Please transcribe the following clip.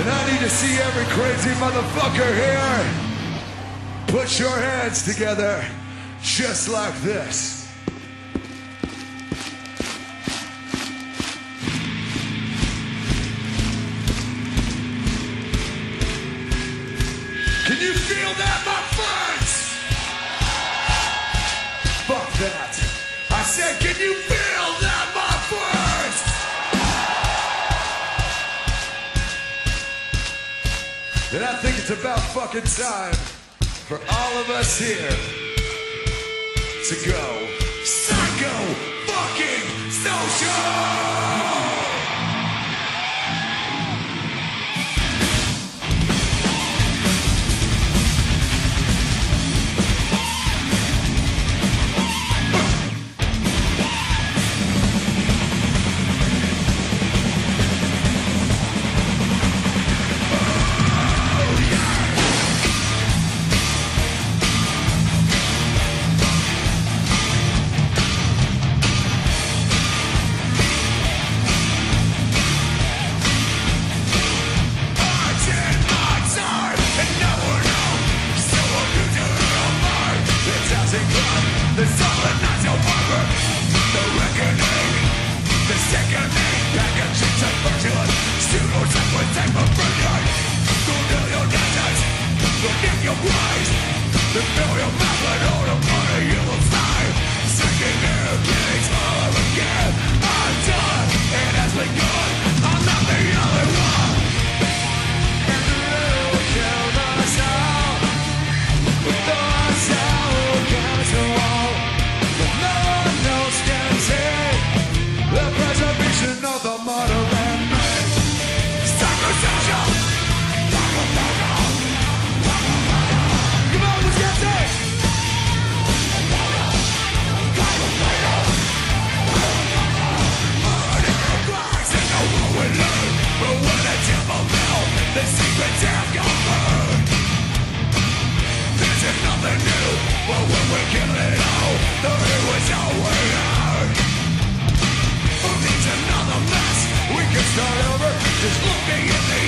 And I need to see every crazy motherfucker here. Put your hands together just like this. Can you feel that, my friends? Fuck that. I said, can you And I think it's about fucking time for all of us here to go psycho fucking social! Take the Just look me in the eyes and say I'm